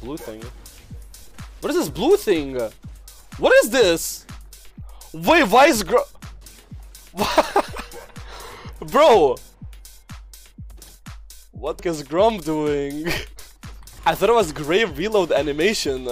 blue thing? What is this blue thing? What is this? Wait, why is Gr- Bro! What is Gromp doing? I thought it was Graves reload animation.